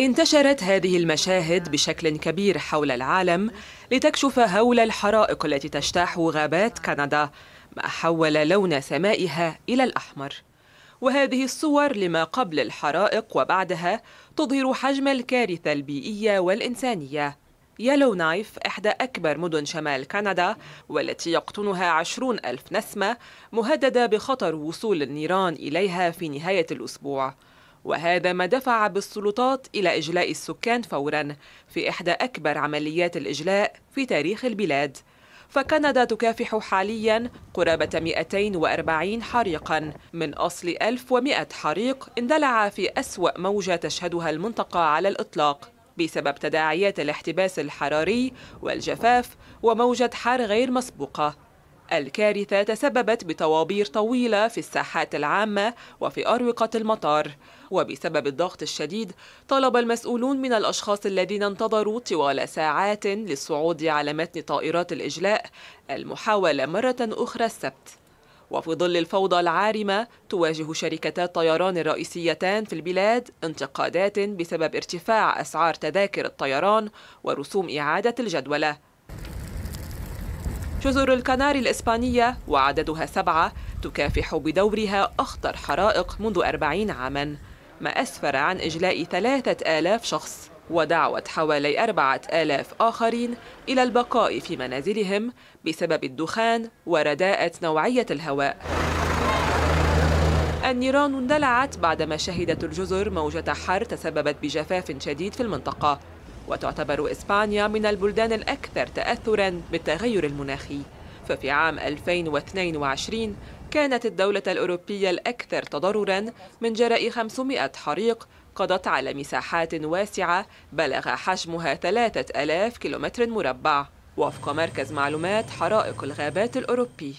انتشرت هذه المشاهد بشكل كبير حول العالم لتكشف هول الحرائق التي تجتاح غابات كندا ما حول لون سمائها إلى الأحمر. وهذه الصور لما قبل الحرائق وبعدها تظهر حجم الكارثة البيئية والإنسانية. يلو نايف إحدى أكبر مدن شمال كندا والتي يقطنها عشرون ألف نسمة مهددة بخطر وصول النيران إليها في نهاية الأسبوع. وهذا ما دفع بالسلطات إلى إجلاء السكان فوراً في إحدى أكبر عمليات الإجلاء في تاريخ البلاد. فكندا تكافح حالياً قرابة 240 حريقاً من أصل 1100 حريق اندلع في أسوأ موجة تشهدها المنطقة على الإطلاق بسبب تداعيات الاحتباس الحراري والجفاف وموجة حر غير مسبوقة. الكارثة تسببت بطوابير طويلة في الساحات العامة وفي أروقة المطار. وبسبب الضغط الشديد طلب المسؤولون من الأشخاص الذين انتظروا طوال ساعات للصعود على متن طائرات الإجلاء المحاولة مرة أخرى السبت. وفي ظل الفوضى العارمة تواجه شركتا الطيران الرئيسيتان في البلاد انتقادات بسبب ارتفاع أسعار تذاكر الطيران ورسوم إعادة الجدولة. جزر الكناري الإسبانية وعددها سبعة تكافح بدورها أخطر حرائق منذ أربعين عاماً ما أسفر عن إجلاء ثلاثة آلاف شخص ودعوة حوالي أربعة آلاف آخرين إلى البقاء في منازلهم بسبب الدخان ورداءة نوعية الهواء. النيران اندلعت بعدما شهدت الجزر موجة حر تسببت بجفاف شديد في المنطقة. وتعتبر إسبانيا من البلدان الأكثر تأثراً بالتغير المناخي. ففي عام 2022 كانت الدولة الأوروبية الأكثر تضرراً من جراء 500 حريق قضت على مساحات واسعة بلغ حجمها 3000 كيلومتر مربع. وفق مركز معلومات حرائق الغابات الأوروبي.